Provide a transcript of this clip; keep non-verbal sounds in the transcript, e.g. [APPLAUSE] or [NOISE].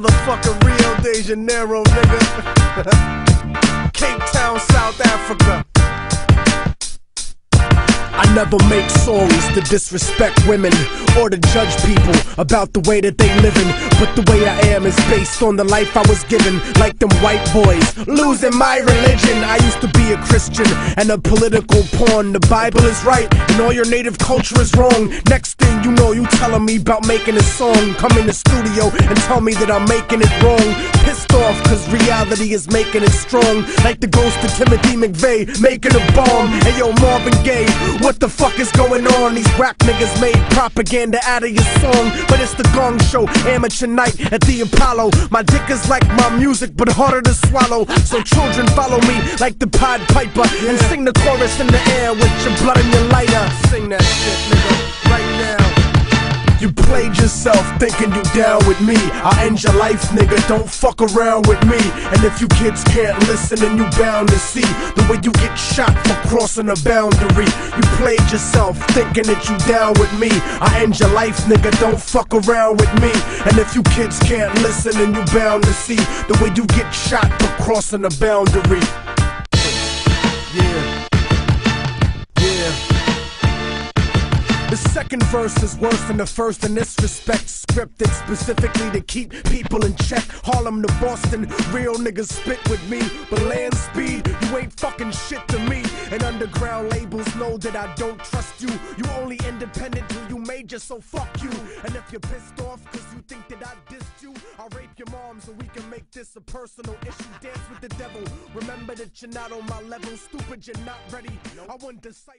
motherfucking Rio de Janeiro, nigga. [LAUGHS] Cape Town, Never make songs to disrespect women or to judge people about the way that they living. But the way I am is based on the life I was given, like them white boys losing my religion. I used to be a Christian and a political pawn. The Bible is right and all your native culture is wrong. Next thing you know, you telling me about making a song. Come in the studio and tell me that I'm making it wrong. Pissed off cause reality is making it strong. Like the ghost of Timothy McVeigh making a bomb. Hey yo, Marvin Gaye, what the fuck is going on? These rap niggas made propaganda out of your song. But it's the gong show, amateur night at the Apollo. My dick is like my music, but harder to swallow. So children follow me like the Pied Piper and sing the chorus in the air with your blood and your lighter. Sing that shit, nigga, right now. You played yourself thinking you down with me. I'll end your life, nigga. Don't fuck around with me. And if you kids can't listen, then you bound to see the way you get shot for crossing a boundary. You played yourself thinking that you down with me. I end your life, nigga. Don't fuck around with me. And if you kids can't listen, then you bound to see the way you get shot for crossing a boundary. Second verse is worse than the first in this respect. Scripted specifically to keep people in check. Harlem to Boston, real niggas spit with me. But land speed, you ain't fucking shit to me. And underground labels know that I don't trust you. You only independent till you major, so fuck you. And if you're pissed off cause you think that I dissed you, I'll rape your mom so we can make this a personal issue. Dance with the devil. Remember that you're not on my level. Stupid, you're not ready. I wouldn't decide.